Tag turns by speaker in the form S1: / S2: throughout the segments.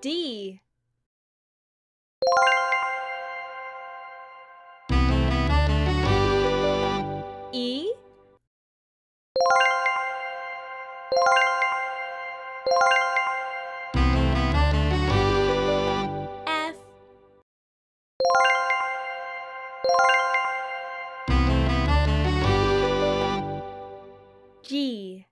S1: D. E. F. G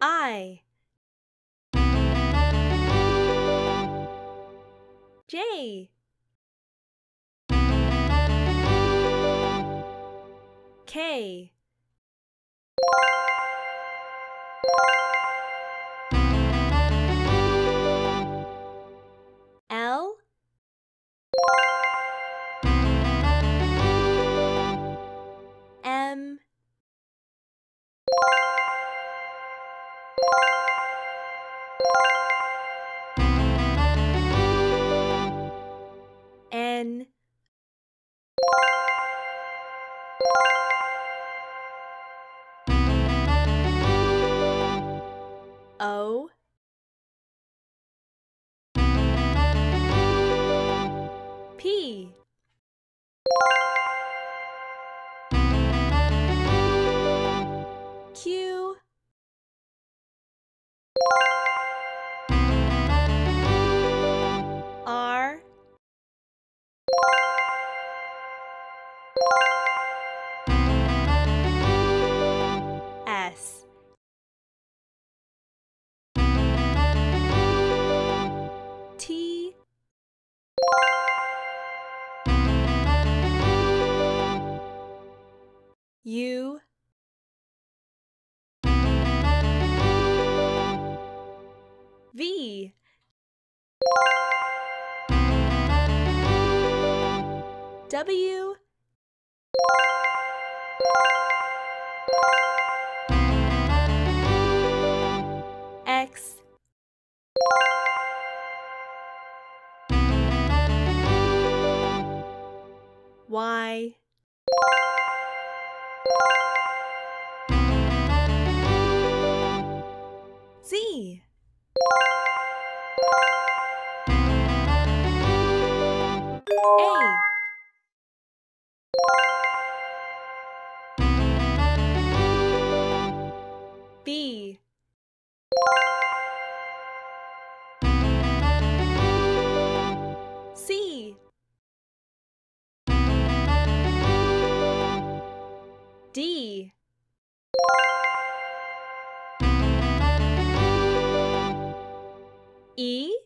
S1: I. J. K O P U V. W. X. Y A B. C. D. E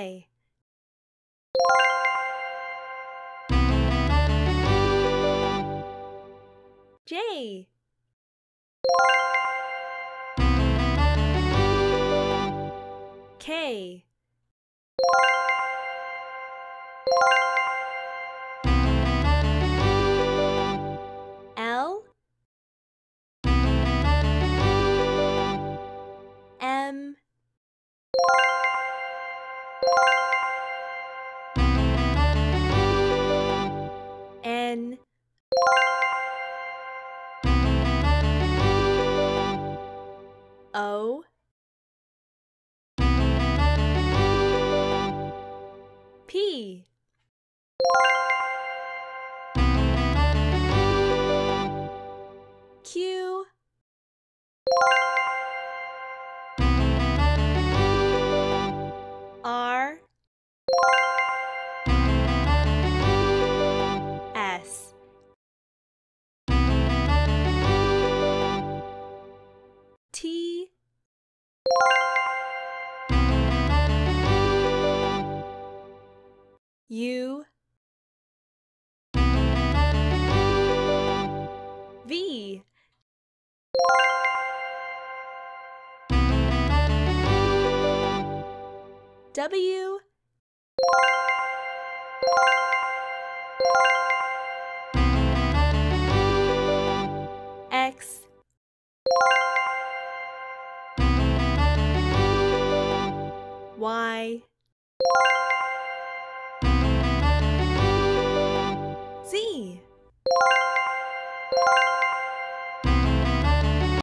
S1: I J K O. P. Q. R. S. T. U V. W. X. Y